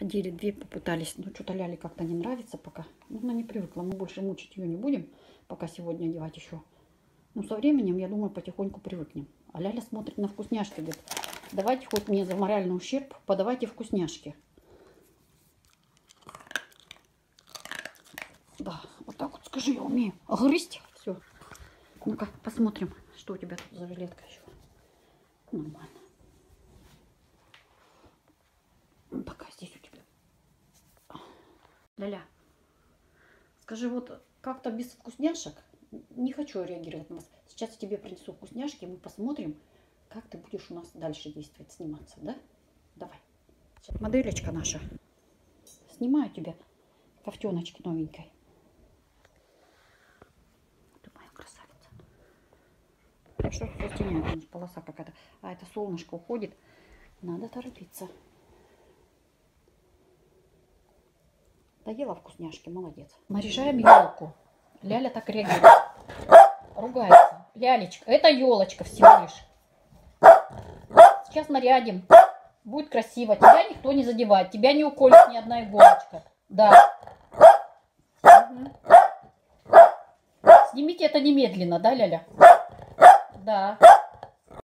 Одели две, попытались. Но что-то Ляле как-то не нравится пока. Ну, она не привыкла. Мы больше мучить ее не будем, пока сегодня одевать еще. Но со временем, я думаю, потихоньку привыкнем. А Ляля смотрит на вкусняшки. Говорит, давайте хоть мне за моральный ущерб, подавайте вкусняшки. Да, вот так вот скажи, я умею грызть. Все. Ну-ка, посмотрим, что у тебя тут за жилетка еще. Нормально. Ну, Пока здесь. Ляля, скажи, вот как-то без вкусняшек не хочу реагировать на вас. Сейчас я тебе принесу вкусняшки, мы посмотрим, как ты будешь у нас дальше действовать, сниматься, да? Давай. Сейчас Моделечка наша. Снимаю тебя кофтеночки новенькой. Ты красавица. Потому что полоса какая-то. А это солнышко уходит. Надо торопиться. Доела вкусняшки, молодец. Наряжаем елку. Ляля так реагирует. Ругается. Лялечка, это елочка всего лишь. Сейчас нарядим. Будет красиво. Тебя никто не задевает. Тебя не уколет ни одна иголочка. Да. Мгм. Снимите это немедленно, да, Ляля? Да.